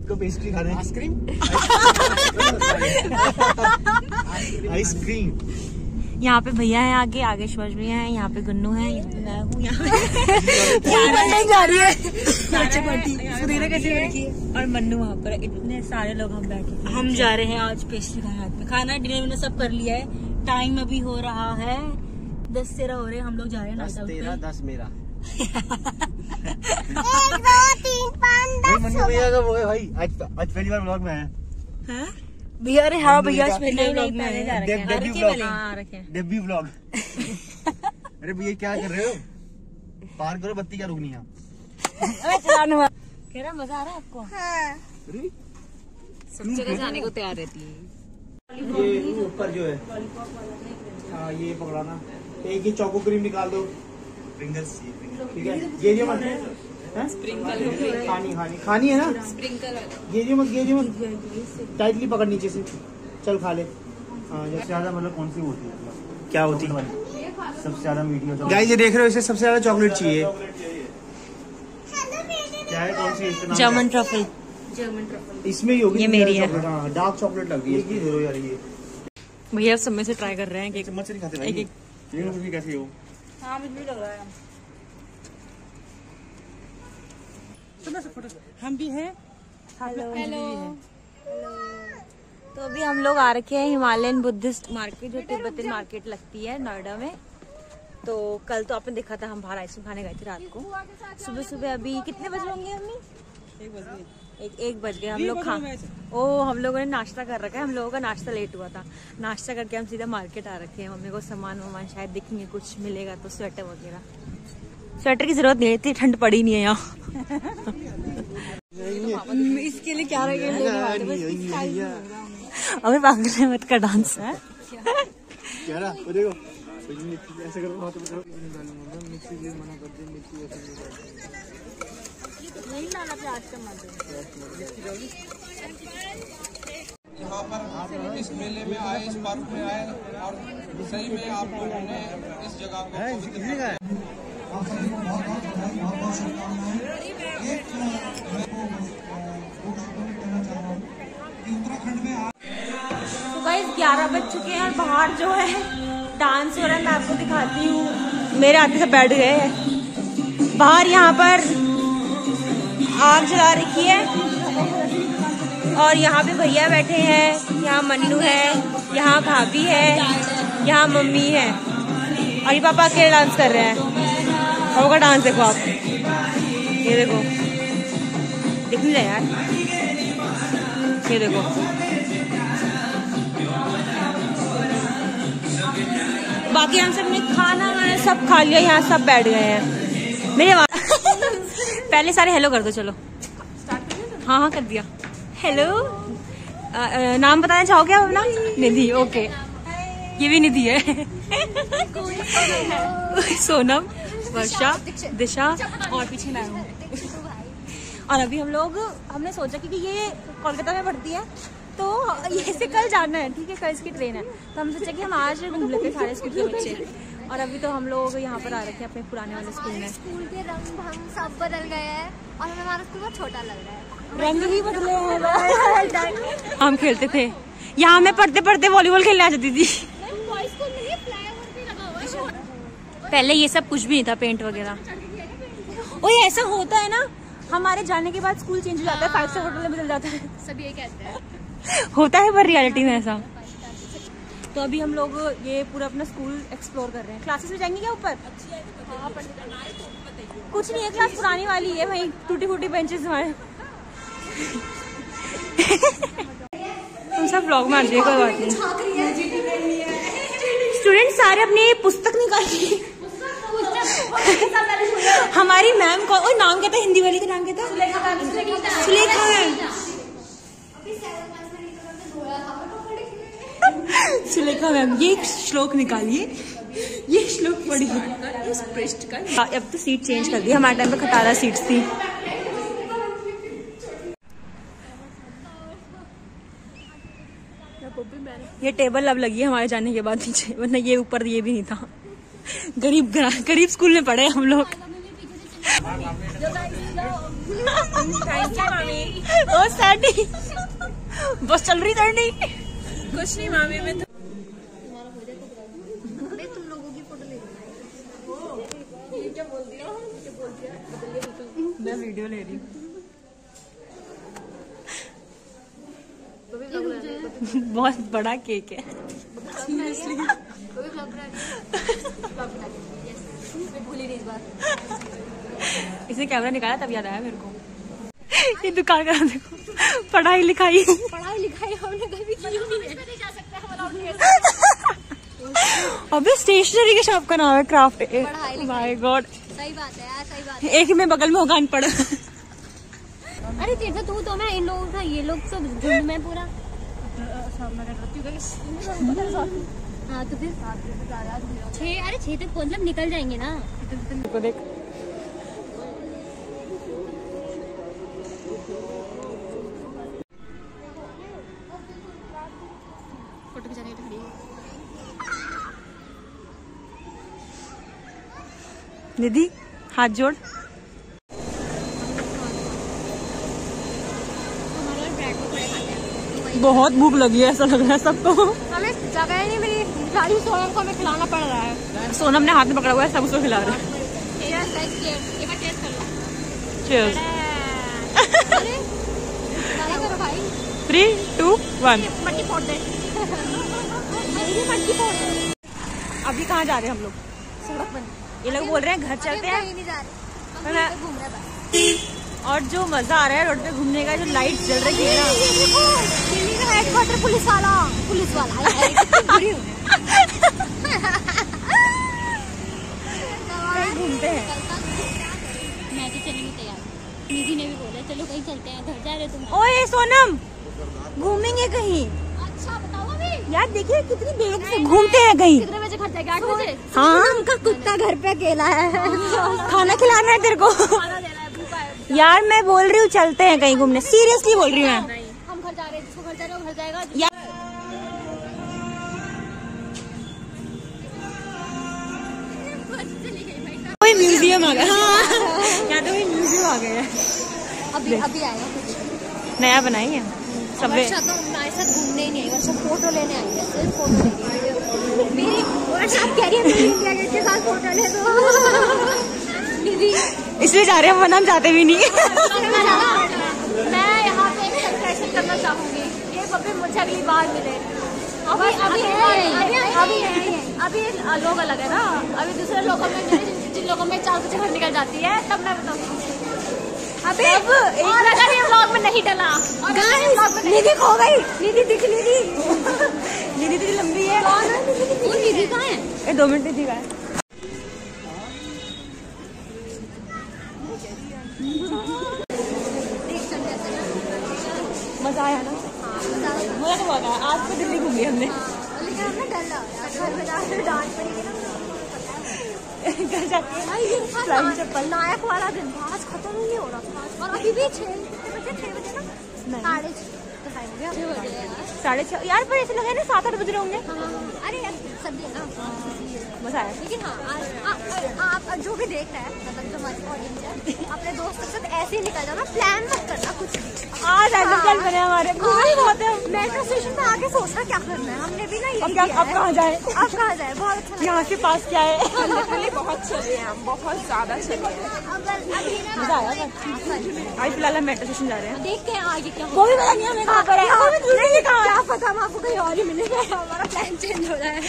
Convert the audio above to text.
रात को पेस्ट्री खाने आइसक्रीम आइसक्रीम यहाँ पे भैया है आगे आगे शिवाज भैया है यहाँ पे गुन्नू है यहाँ पे। मैं हूँ यहाँ पे जा रही है। बच्चे पार्टी सुधीरा कैसे लड़की है? और मन्नू वहाँ पर इतने सारे लोग हम बैठे हम जा रहे हैं आज पेस्ट्री खाने हाथ में। खाना डिनर विनर सब कर लिया है। टाइम अभी हो रहा है। दस तेरह हो रहे हैं हम लोग जा रहे हैं दस तेरह दस मेरा। एक दो मन्नू भैया का वो है भाई। आज आज पहली बार ब्लॉग में आया। पे भैया अरे हाँ भैया भैया पहले नहीं पहले जा रखे डेब- हैं डेब्यू। हाँ हैं। डेब्यू ब्लॉग अरे भैया क्या कर रहे हो? पार करो बत्ती क्या रुकनी है? अरे चलाने वाला। कह रहा मज़ा आ रहा है आपको? हाँ। सब जगह जाने को तैयार रहती है। ये ऊपर जो है। हाँ ये पकड़ाना। एक ये चौको क्रीम निकाल दो। प्रिंगल्स ठीक है? ये जो मत हैं? खानी खानी। खानी है ना? ये जो मत ये जो मत टाइटली पकड़ नीचे से। चल खा ले। हाँ सबसे ज़्यादा मतलब कौन सी होती है? क्या होती है? सबसे ज़्यादा मीठी गाइस ये देख रहे हो इसे सबसे ज़्यादा चॉकलेट चाहिए। क्या है कौन सी है इसका नाम? जर्मन ट्रफल इसमें ही होगी ये मेरी है। हाँ डार्क चॉकलेट लग रही है भैया सब में से ट्राई कर रहे हैं कि चम्मच से नहीं खाते भाई। एक- एक- ये मुझे कैसे हो? हाँ मुझे भी लग रहा है। हम भी हैं हेलो हेलो तो अभी हम लोग आ रखे हैं हिमालयन बुद्धिस्ट मार्केट जो तिब्बतन मार्केट लगती है नोएडा में। तो कल तो आपने देखा था हम बाहर आइसक्रीम खाने गए थे रात को। सुबह सुबह अभी कितने बजे होंगे अम्मी एक बजे एक एक बज गए। हम लोग खा ओ हम लोगों ने नाश्ता कर रखा है। हम लोगों का नाश्ता लेट हुआ था। नाश्ता करके हम सीधा मार्केट आ रखे हैं। मम्मी को सामान वामान शायद दिखेंगे कुछ मिलेगा तो स्वेटर वगैरह। स्वेटर की ज़रूरत नहीं है इतनी ठंड पड़ी नहीं है यहाँ। इसके लिए क्या अभी पागल मत का डांस। है क्या रहा? देखो। ऐसे करो हाथ में मिक्सी प्लीज़ मना कर दे मिक्सी ऐसे नहीं करते। नहीं डाला प्याज टमाटर यहाँ पर इस मेले में आए इस पार्क में आए और सही में आप लोगों ने इस जगह को इसी किसी का है तो गाइस, ग्यारह बज चुके हैं और बाहर जो है डांस हो रहा है, मैं आपको दिखाती हूँ। मेरे आते से बैठ गए हैं। बाहर यहाँ पर आग जला रखी है। और यहाँ पे भैया बैठे हैं, यहाँ मन्नू है, यहाँ भाभी है, यहाँ मम्मी है। और ये पापा अकेले डांस कर रहे हैं। का डांस देखो आप। ये देखो। दिख नहीं रहा यार। ये देखो। बाकी हम सबने खाना वाना सब खा लिया यहाँ सब बैठ गए हैं। मेरे पहले सारे हेलो कर दो चलो। हाँ हाँ कर दिया। हेलो अ, अ, नाम बताना चाहोगे आप अपना? निधि ओके ये भी निधि है। सोनम वर्षा दिशा और पीछे मैं हूँ। और अभी हम लोग हमने सोचा कि ये कोलकाता में पड़ती है तो ये से कल जाना है ठीक है कल इसकी ट्रेन है। तो हम सोचा कि हम आज घूम लेते हैं सारे स्कूल के बच्चे। और अभी तो हम लोग यहाँ पर आ रखे हैं अपने पुराने वाले स्कूल में। स्कूल के रंग भंग सब बदल गए हैं और हमें हमारा स्कूल बहुत छोटा लग रहा है। रंग ही बदले हैं। हम खेलते थे। यहाँ मैं पढ़ते पढ़ते वॉलीबॉल खेलने आ जाती थी। पहले ये सब कुछ भी नहीं था पेंट वगैरह। ओए ऐसा होता है ना हमारे जाने के बाद स्कूल चेंज हो जाता है फाइव स्टार होटल में बदल जाता है। सब ये कहते हैं। होता है पर रियलिटी में ऐसा। तो अभी हम लोग ये पूरा अपना स्कूल एक्सप्लोर कर रहे हैं। क्लासेस में जाएँगे क्या ऊपर? कुछ नहीं है क्लास पुरानी वाली है वही टूटी फूटी बेंचेस हमारे तुम सब ब्लॉग में आ जाइए कोई बात नहीं। स्टूडेंट सारे अपनी पुस्तक निकालिए हमारी मैम को ओ नाम क्या था? हिंदी वाली का नाम क्या था? सुलेखा मैम। सुलेखा मैम ये श्लोक निकालिए। ये श्लोक पढ़िए हाँ, अब तो सीट चेंज कर दी। हमारे टाइम पे खटारा सीट्स थी। ये टेबल अब लगी है हमारे जाने के बाद नीचे वरना ये ऊपर ये भी नहीं था। गरीब गरीब स्कूल में पढ़े हम लोग। थैंक यू मामी ओ सैंडी। बस चल रही कुछ नहीं मामी मैं अरे तुम लोगों की फ़ोटो ले मैं वीडियो ले रही हूँ। बहुत बड़ा केक है। इसने कैमरा निकाला तब याद आया मेरे को। ये दुकान का नाम देखो। पढ़ाई लिखाई। पढ़ाई लिखाई हमने कभी की नहीं है। अबे स्टेशनरी के शॉप का नाम है क्राफ्ट। माय गॉड सही बात है यार सही बात है। एक में बगल में होगा अनपढ़। है अरे तीर्थ तू तो मैं इन लोगों का ये लोग सब झुंड में पूरा। हाँ तो फिर अरे तक मतलब निकल जाएँगे ना। को देख। फ़ोटो खिंचाने के लिए निधि हाथ जोड़ हमारे और ब्रेड पकौड़े खाते हैं बहुत भूख लगी है ऐसा लग रहा है सबको। हमें जगह ही नहीं मेरी गाड़ी सोनम को हमें खिलाना पड़ रहा है। सोनम ने हाथ में पकड़ा हुआ है सब उसको खिला रहे हैं। थ्री टू वन अभी कहाँ जा रहे हैं हम लोग? सड़क बंद ये लोग बोल रहे हैं घर चलते हैं। घूम रहे हैं और जो मज़ा आ रहा है रोड पे घूमने का जो लाइट जल रही है ना। दिल्ली का हेडक्वार्टर पुलिस वाला पुलिस वाला। हूँ मैं। घूमते हैं। मैं तो चलने में तैयार हूँ। निधि ने भी बोला चलो कहीं चलते हैं घर जा रहे तुम? ओए सोनम घूमेंगे कहीं? अच्छा बताओ अभी। यार देखिए कितनी देर से घूमते हैं कहीं। कितने बजे घर जाएगा? आठ बजे? हाँ। उनका कुत्ता घर पे अकेला है। खाना खिलाना है तेरे को खाना दे रहा है भूखा है यार मैं बोल रही हूँ चलते हैं कहीं घूमने। सीरियसली बोल रही हूँ मैं। हम घर जा रहे हैं घर जा रहे हो घर जाएगा। यार कोई म्यूज़ियम आ गया। यहाँ तो कोई म्यूज़ियम आ गया। है अभी अभी कुछ। नया बनाई सबवे वर्षा तो हमारे साथ घूमने ही नहीं आई वर्षा फ़ोटो लेने आई है सिर्फ़ फ़ोटो लेने है। मेरी वर्षा कह रही है मेरी इंडिया गेट के साथ फ़ोटो ले दो इसलिए जा रहे हैं वरना हम जाते भी नहीं। मैं यहाँ पे करना चाहूँगी। ये बब्बे मुझे अगली बार मिले। अभी अभी अभी अभी अभी लोग अलग है ना। अभी दूसरे लोगों में जिन जिन लोगों में चार बजे घर निकल जाती है तब मैं बताऊँगी अभी और अगर ये व्लॉग में नहीं डला नहीं- निधि खो गई। निधि दिख निधि। निधि लंबी है। वो निधि कहाँ है? ये दो मिनट निधि का है मज़ा आया ना मज़ा तो बहुत आया आज तो दिल्ली घूमी हमने लेकिन हमें डर लगा घर में जाकर डांट पड़ेगी ना घर जाके भाई ये था फ्लाइंग ना- चप्पल नायक वाला दिन आज खत्म ही नहीं हो रहा था। और अभी भी छह बजे छह बजे ना? साढ़े तो हो। साढ़े छः यार पर ऐसे लगे ना सात आठ बज रहे होंगे। हाँ, अरे यार ना मज़ा आया। लेकिन हाँ आज आप जो भी देख रहे हैं मतलब जो हमारी ऑडियंस है अपने दोस्तों के साथ ऐसे ही निकल जाओ ना प्लान आज हाँ। बने हमारे है। मेट्रो स्टेशन पे आके सोचना क्या करना है? हमने भी ना अब क्या अब कहाँ जाए? अब कहाँ जाए? बहुत अच्छा यहाँ के पास क्या है? बहुत चले हैं हम बहुत ज़्यादा चले हैं अभी फ़िलहाल हम मेट्रो स्टेशन जा रहे हैं। देखते हैं आगे क्या कोई पता नहीं हमें कहाँ पर है। कहाँ क्या पता हम आपको कहीं और ही मिलेगा। हमारा प्लान चेंज हो जाए